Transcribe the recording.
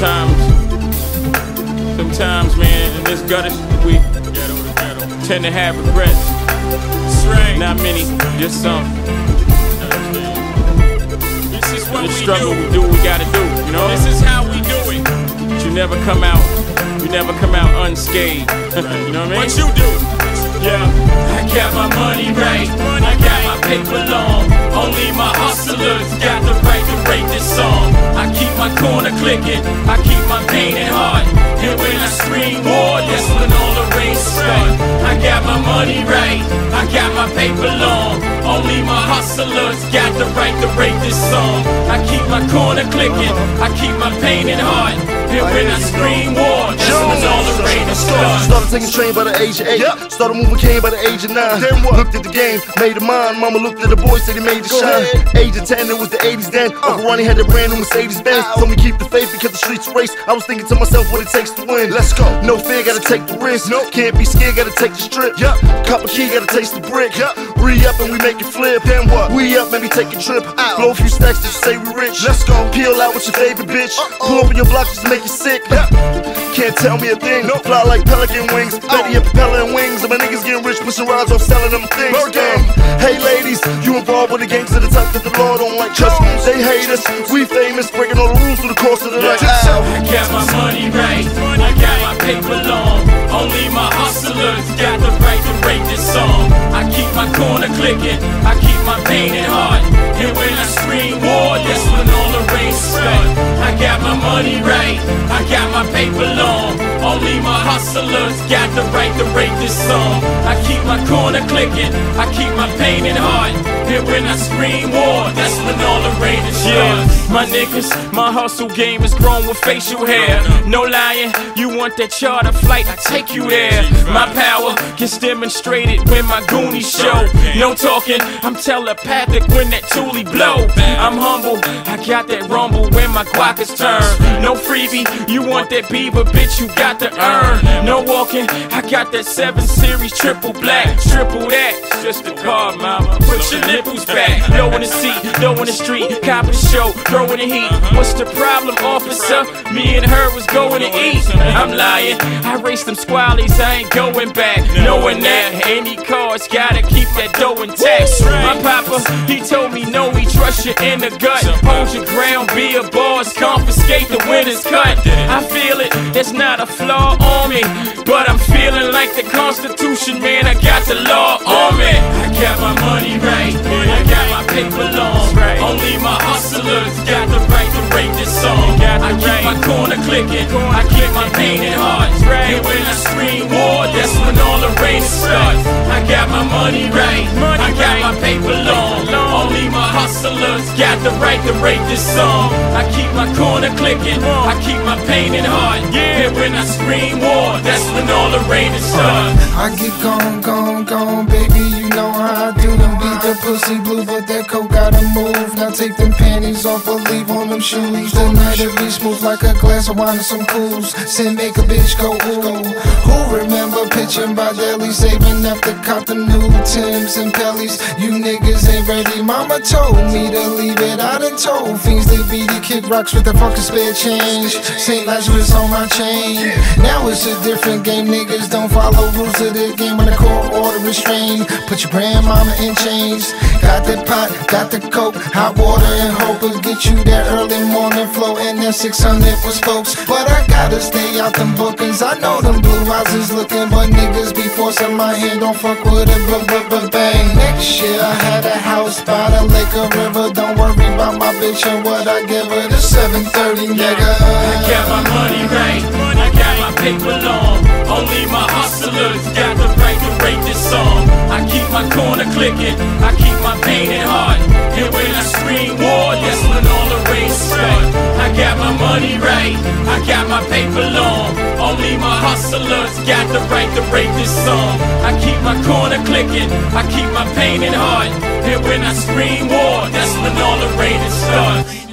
Sometimes, sometimes, man, in this gutter, we tend to have regrets. Not many, just some. This is what we struggle, do. we do what we gotta do, you know? This is how we do it. But you never come out, you never come out unscathed. you know what I mean? What you do? Yeah. I got my money right. I got my paper corner. I keep my pain at heart. And when I scream war, that's when all the rain start. I got my money right. I got my paper long. Only my hustlers got the right to rate this song. I keep my corner clicking. I keep my pain at heart. When I scream war, all the rain. Started taking train by the age of eight. Yep. Started moving cane by the age of nine. Then what? Looked at the game, made it mine. Mama looked at the boy, said he made it shine. Age of ten, it was the 80s then. Uh. Uncle Ronnie had that brand new Mercedes Benz. Told me keep the faith because the streets race. I was thinking to myself what it takes to win. Let's go. No fear, gotta take the risk. No, can't be scared, gotta take the strip. Yup. Cop a key, gotta taste the brick. Yup. Re up and we make it flip. Then what? We up, maybe take a trip. Blow a few stacks just to say we rich. Let's go. Peel out with your favorite bitch. Pull up in your block just to make you sick. Yeah. Can't tell me a thing. No fly like pelican wings. Betty and wings. And my niggas getting rich, pushing rides off selling them things. Um, hey ladies, you involved with the gangs to the top that the law don't like. Trust me, they hate us. We famous, breaking all the rules through the course of the night. Ow. I got my money right. I got my paper corner. I keep my pain at heart. And when I scream war, that's when all the rain start. I got my money right. I got my paper long. Only my hustlers got the right to rate this song. I keep my corner clicking. I keep my pain at heart. And when I scream war, that's when all the rain starts. Yeah, my niggas, my hustle game is grown with facial hair. No lying, you want that charter flight, I take you there. My power gets demonstrated when my goonies show. No talking, I'm telepathic when that toolie blow. I'm humble, I got that rumble when my guac is turned. No freebie, you want that beaver, bitch, you got to earn. No walking, I got that 7 Series triple black, triple that. Just a car, mama. Put your nipples back. Low in the seat, low in the street, cop the show, throwing the heat. What's the problem, officer? Me and her was going to eat. I'm lying, I raced them squallies, I ain't going back. Knowing that any car's gotta keep that dough intact. My papa, he told me no, he trust you in the gut. Hold your ground, be a boss, confiscate the winner's cut. I feel it, there's not a flaw on me, but I'm feeling like the Constitution, man. I got the law on me. I got my money right. I my paper long. Only my hustlers got the right to rate this song. I keep my corner clicking. I keep my pain at heart. And when I scream war, that's when all the rain starts. I got my money right. I got my paper long. Only my hustlers got the right to rate this song. I keep my corner clicking. I keep my pain at heart. And when I scream war, that's when all the rain starts. I get gone, gone, gone, baby. You know how pussy blue, but that coke gotta move. Now take them panties off, but leave on them shoes. The night it be smooth like a glass of wine and some cools. Sin make a bitch go ooh. Who remember pitching by deli, saving up to cop the new Tims and Pellies? You niggas ain't ready. Mama told me to leave. I done told things they beat the kick rocks with the fucking spare change. St. Lazarus on my chain. Now it's a different game. Niggas don't follow rules of the game when the court order restrained. Put your grandmama in chains. Got the pot, got the coke, hot water and hope will get you that early morning flow. And that 600 for spokes. But I gotta stay out them bookings. I know them blue eyes is looking, but niggas be forcing my hand. Don't fuck with it, but bang. Next year I had a house by the lake or river. Don't worry my bitch and what I give her. The 730 nigga. I got my money right. I got my paper long. Only my hustlers got the right to rate this song. I keep my corner clicking. I keep my pain at heart. And when I scream war, that's when all the rain start. I got my money right. I got my paper long. Only my hustlers got the right to rate this song. I clicking. I keep my pain in heart. And when I scream war, that's when all the rain starts.